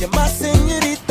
you're my senorita.